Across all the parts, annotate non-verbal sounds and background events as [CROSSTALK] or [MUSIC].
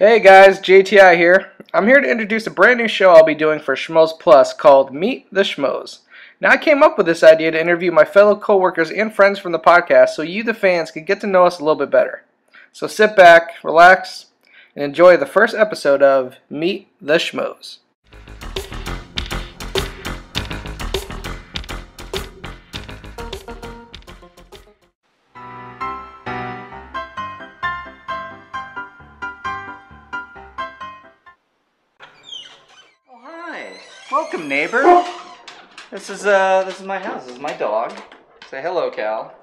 Hey guys, JTI here. I'm here to introduce a brand new show I'll be doing for Schmoes Plus called Meet the Schmoes. Now, I came up with this idea to interview my fellow coworkers and friends from the podcast so you, the fans, can get to know us a little bit better. So sit back, relax, and enjoy the first episode of Meet the Schmoes. Neighbor. This is uh, this is my house. This is my dog. Say hello, Cal.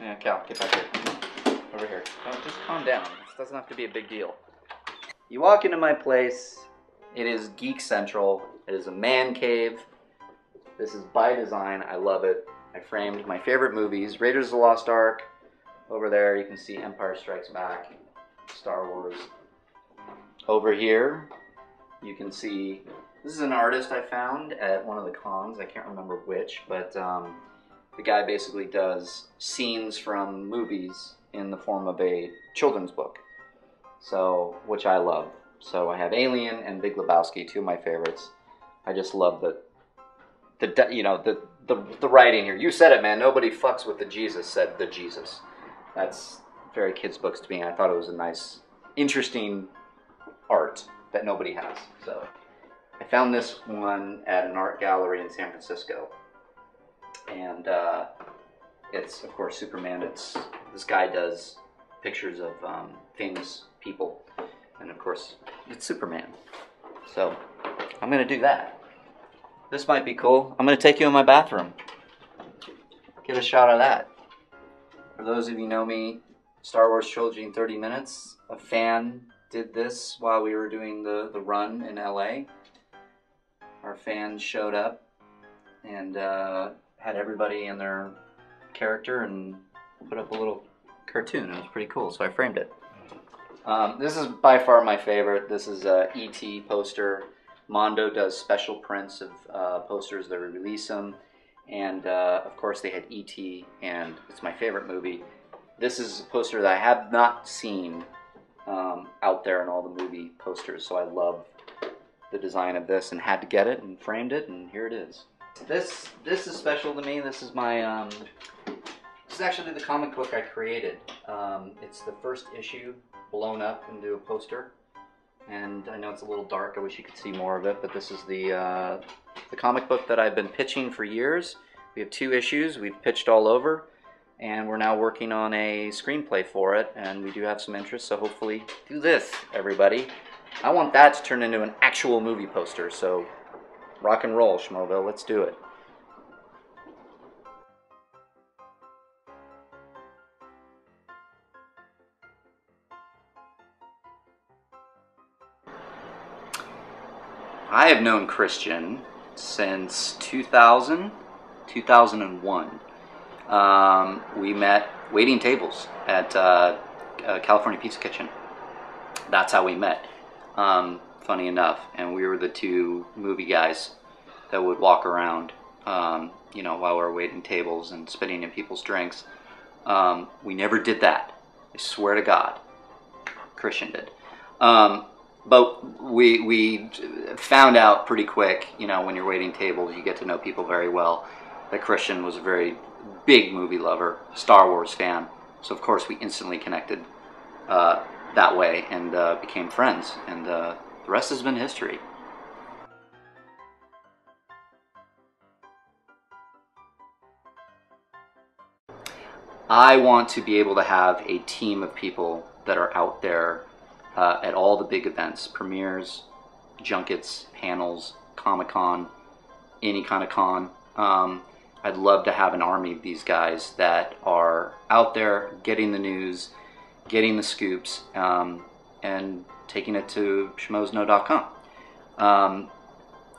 Yeah, Cal, get back here. Over here. Don't just calm down. This doesn't have to be a big deal. You walk into my place. It is geek central. It is a man cave. This is by design. I love it. I framed my favorite movies: Raiders of the Lost Ark. Over there, you can see Empire Strikes Back, Star Wars. Over here, you can see this is an artist I found at one of the cons. I can't remember which, but um, the guy basically does scenes from movies in the form of a children's book. So, which I love. So I have Alien and Big Lebowski, two of my favorites. I just love the the you know the the the writing here. You said it, man. Nobody fucks with the Jesus. Said the Jesus. That's very kids' books to me. I thought it was a nice, interesting art that nobody has. So I found this one at an art gallery in San Francisco, and uh, it's of course Superman. It's this guy does pictures of um, famous people, and of course it's Superman. So I'm gonna do that. This might be cool. I'm gonna take you in my bathroom. Get a shot of that. For those of you know me, Star Wars trilogy in 30 minutes. A fan did this while we were doing the, the run in LA. Our fans showed up and uh, had everybody in their character and put up a little cartoon. It was pretty cool, so I framed it. Um, this is by far my favorite. This is a ET poster. Mondo does special prints of uh, posters that release them, and uh, of course they had ET, and it's my favorite movie. This is a poster that I have not seen um, out there in all the movie posters, so I love the design of this and had to get it and framed it, and here it is. This this is special to me. This is my um, this is actually the comic book I created. Um, it's the first issue blown up into a poster, and I know it's a little dark. I wish you could see more of it, but this is the uh, the comic book that I've been pitching for years. We have two issues. We've pitched all over, and we're now working on a screenplay for it, and we do have some interest. So hopefully, do this, everybody. I want that to turn into an actual movie poster. So rock and roll, Schmoeville. Let's do it. I have known Christian since 2000, 2001. Um, we met waiting tables at uh, uh, California Pizza Kitchen. That's how we met. Um, funny enough, and we were the two movie guys that would walk around, um, you know, while we were waiting tables and spitting in people's drinks. Um, we never did that. I swear to God, Christian did. Um, but we we found out pretty quick, you know, when you're waiting tables, you get to know people very well. That Christian was a very big movie lover, Star Wars fan. So of course we instantly connected uh, that way and uh, became friends. And uh, the rest has been history. I want to be able to have a team of people that are out there uh, at all the big events, premieres, junkets, panels, Comic Con, any kind of con. Um, I'd love to have an army of these guys that are out there getting the news, getting the scoops, um, and taking it to schmoesknow.com. Um,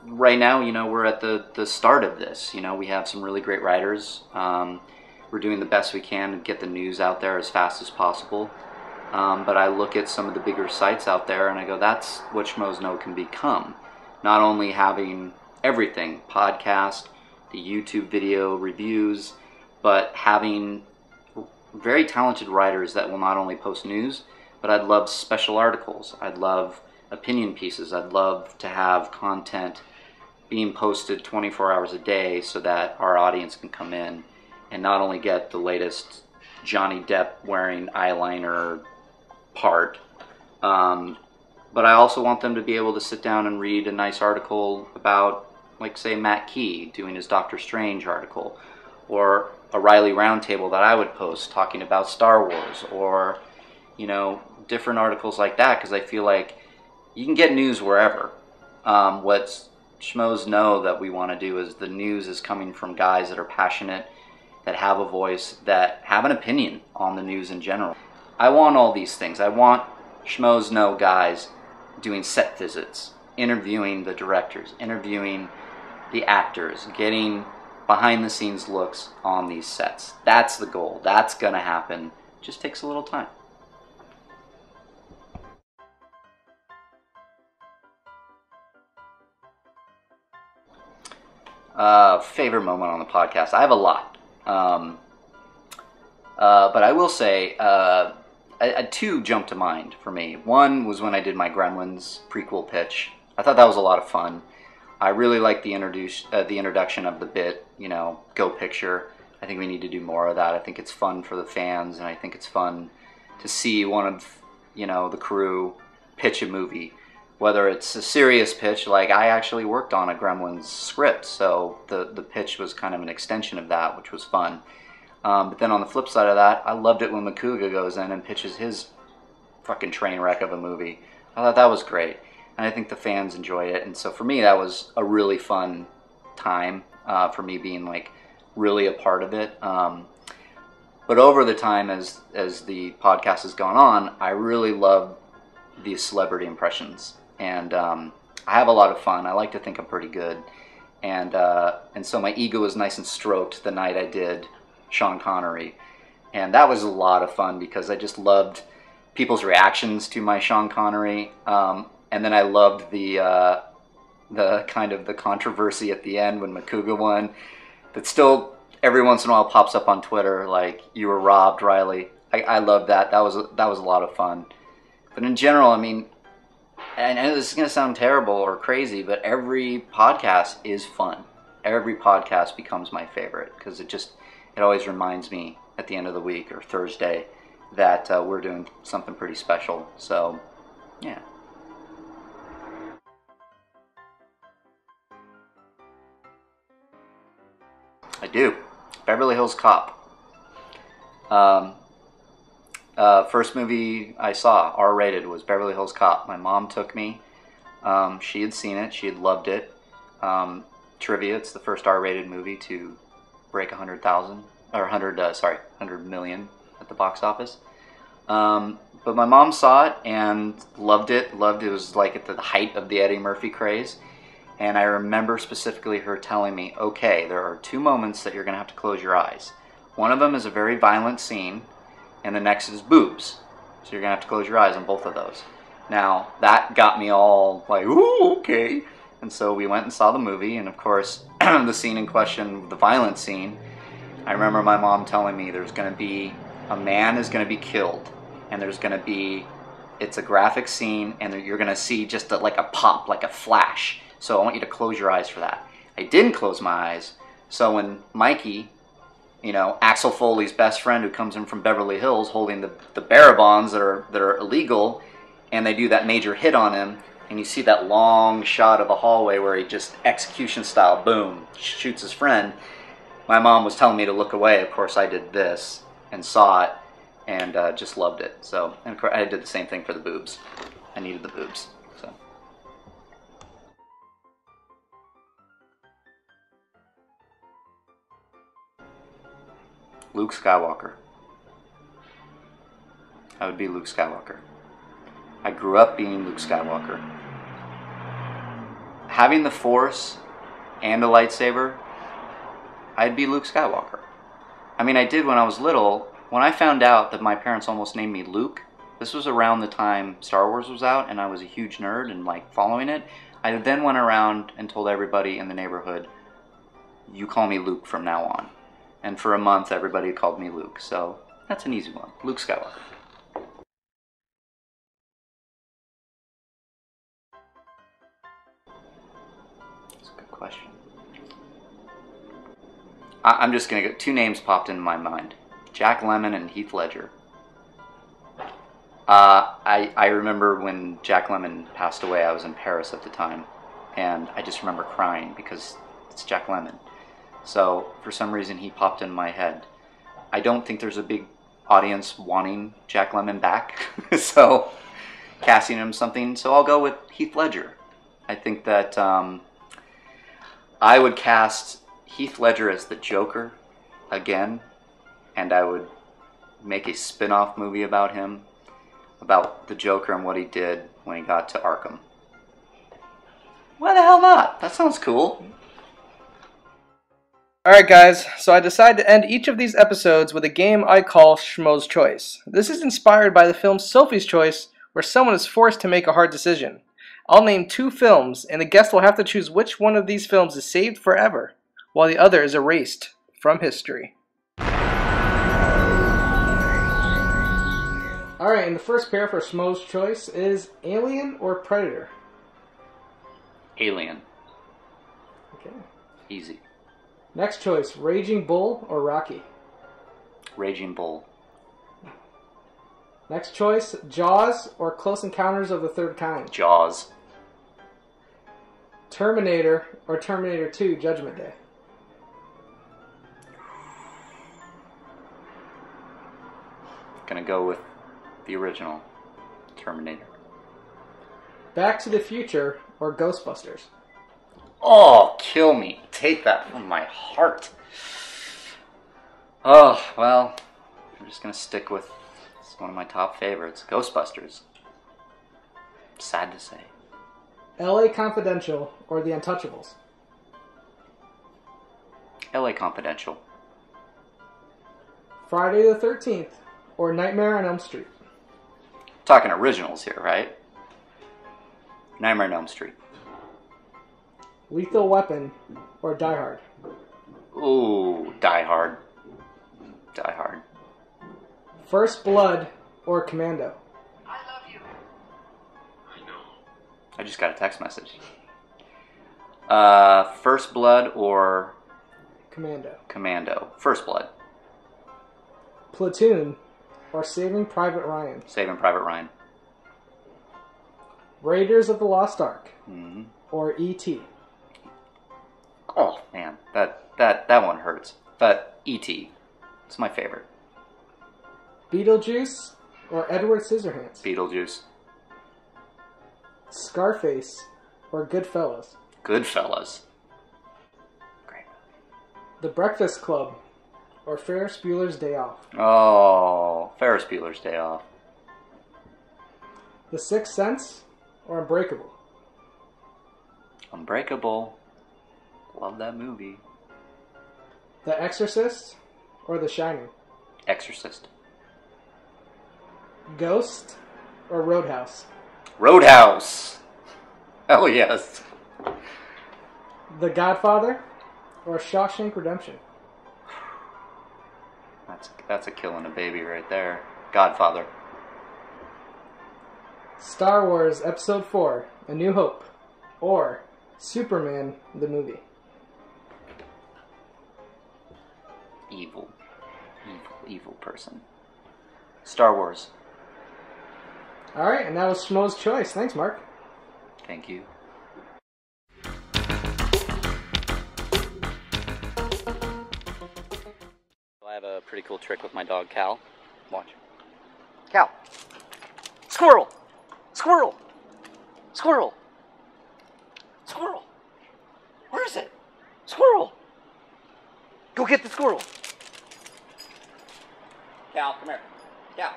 right now, you know, we're at the, the start of this. You know, we have some really great writers. Um, we're doing the best we can to get the news out there as fast as possible. Um, but I look at some of the bigger sites out there and I go, that's what Schmoes can become. Not only having everything podcast, the YouTube video reviews, but having very talented writers that will not only post news, but I'd love special articles. I'd love opinion pieces. I'd love to have content being posted 24 hours a day so that our audience can come in and not only get the latest Johnny Depp wearing eyeliner part, um, but I also want them to be able to sit down and read a nice article about, like, say, Matt Key doing his Doctor Strange article, or a Reilly Roundtable that I would post talking about Star Wars, or, you know, different articles like that, because I feel like you can get news wherever. Um, what schmoes know that we want to do is the news is coming from guys that are passionate, that have a voice, that have an opinion on the news in general. I want all these things. I want schmoes know guys doing set visits, interviewing the directors, interviewing the actors, getting behind the scenes looks on these sets. That's the goal. That's going to happen. Just takes a little time. Uh, favorite moment on the podcast? I have a lot. Um, uh, but I will say, uh, two jump to mind for me. One was when I did my Gremlins prequel pitch. I thought that was a lot of fun. I really liked the introduce uh, the introduction of the bit. You know, go picture. I think we need to do more of that. I think it's fun for the fans, and I think it's fun to see one of you know the crew pitch a movie. Whether it's a serious pitch, like I actually worked on a Gremlins script, so the the pitch was kind of an extension of that, which was fun. Um, but then on the flip side of that, I loved it when Macuga goes in and pitches his fucking train wreck of a movie. I thought that was great, and I think the fans enjoyed it. And so for me, that was a really fun time uh, for me being like really a part of it. Um, but over the time, as as the podcast has gone on, I really love these celebrity impressions, and um, I have a lot of fun. I like to think I'm pretty good, and uh, and so my ego was nice and stroked the night I did Sean Connery. And that was a lot of fun because I just loved people's reactions to my Sean Connery. Um, and then I loved the, uh, the kind of the controversy at the end when Macuga won that still every once in a while pops up on Twitter like you were robbed, Reilly. I, I love that. That was that was a lot of fun. But in general, I mean, I know this is gonna sound terrible or crazy, but every podcast is fun. Every podcast becomes my favorite because it just it always reminds me at the end of the week or Thursday that uh, we're doing something pretty special. So, yeah. I do. Beverly Hills Cop. Um, uh, first movie I saw, R rated, was Beverly Hills Cop. My mom took me. Um, she had seen it, she had loved it. Um, trivia it's the first R rated movie to break 100,000 or 100 uh, sorry 100 million at the box office. Um, but my mom saw it and loved it. Loved it. it was like at the height of the Eddie Murphy craze. And I remember specifically her telling me, okay, there are two moments that you're going to have to close your eyes. One of them is a very violent scene, and the next is boobs. So you're going to have to close your eyes on both of those. Now, that got me all like, ooh, okay. And so we went and saw the movie, and of course, [CLEARS THROAT] the scene in question, the violent scene, I remember my mom telling me there's going to be a man is going to be killed, and there's going to be it's a graphic scene, and you're going to see just a, like a pop, like a flash. So I want you to close your eyes for that. I didn't close my eyes, so when Mikey, you know, Axel Foley's best friend who comes in from Beverly Hills holding the the bearer bonds that are that are illegal, and they do that major hit on him, and you see that long shot of the hallway where he just execution style, boom, shoots his friend my mom was telling me to look away. Of course, I did this and saw it and uh, just loved it. So, and of course, I did the same thing for the boobs. I needed the boobs. So. Luke Skywalker. I would be Luke Skywalker. I grew up being Luke Skywalker. Having the Force and a lightsaber I'd be Luke Skywalker. I mean, I did when I was little. When I found out that my parents almost named me Luke, this was around the time Star Wars was out, and I was a huge nerd and like following it. I then went around and told everybody in the neighborhood, "You call me Luke from now on." and for a month everybody called me Luke. So that's an easy one. Luke Skywalker. That's a good question. I- am just gonna go. Two names popped into my mind: Jack Lemmon and Heath Ledger. Uh, I I remember when Jack Lemmon passed away. I was in Paris at the time, and I just remember crying because it's Jack Lemmon. So for some reason, he popped in my head. I don't think there's a big audience wanting Jack Lemmon back, [LAUGHS] so casting him something. So I'll go with Heath Ledger. I think that um, I would cast Heath Ledger as the Joker again, and I would make a spin off movie about him, about the Joker and what he did when he got to Arkham. Why the hell not? That sounds cool. Alright, guys, so I decided to end each of these episodes with a game I call Schmo's Choice. This is inspired by the film Sophie's Choice, where someone is forced to make a hard decision. I'll name two films, and the guest will have to choose which one of these films is saved forever, while the other is erased from history. Alright, and the first pair for Schmo's Choice is Alien or Predator? Alien. Okay. Easy. Next choice, Raging Bull or Rocky? Raging Bull. Next choice, Jaws or Close Encounters of the Third Kind? Jaws. Terminator or Terminator 2 Judgment Day? Gonna go with the original Terminator. Back to the Future or Ghostbusters? Oh, kill me. Take that from my heart. Oh, well, I'm just gonna stick with it's one of my top favorites, Ghostbusters. Sad to say. LA Confidential or The Untouchables? LA Confidential. Friday the 13th or Nightmare on Elm Street? Talking originals here, right? Nightmare on Elm Street. Lethal Weapon or Die Hard? Ooh, Die Hard. Die Hard. First Blood or Commando? I love you. I know. I just got a text message. Uh, First Blood or Commando. Commando? First Blood. Platoon or Saving Private Ryan? Saving Private Ryan. Raiders of the Lost Ark hmm or E E.T.? Oh man, that that that one hurts. But E.T. It's my favorite. Beetlejuice or Edward Scissorhands? Beetlejuice. Scarface or Goodfellas? Goodfellas. Great. The Breakfast Club or Ferris Bueller's Day Off? Oh, Ferris Bueller's Day Off. The Sixth Sense or Unbreakable? Unbreakable. Love that movie. The Exorcist or The Shining? Exorcist. Ghost or Roadhouse? Roadhouse. Oh yes. The Godfather or Shawshank Redemption? That's that's a killing a baby right there. Godfather. Star Wars Episode 4 A New Hope or Superman the movie? Evil. Evil, evil person. Star Wars. Alright, and that was Schmo's choice. Thanks, Mark. Thank you. I have a pretty cool trick with my dog Cal. Watch. Cal. Squirrel. Squirrel. Squirrel. Squirrel. Where is it? Squirrel. Go get the squirrel. Cal, come here. Cal.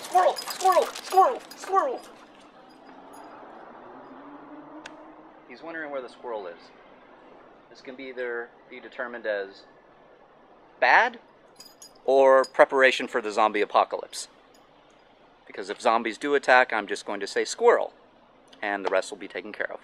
Squirrel, squirrel, squirrel, squirrel. He's wondering where the squirrel is. This can be either be determined as bad or preparation for the zombie apocalypse. Because if zombies do attack, I'm just going to say squirrel, and the rest will be taken care of.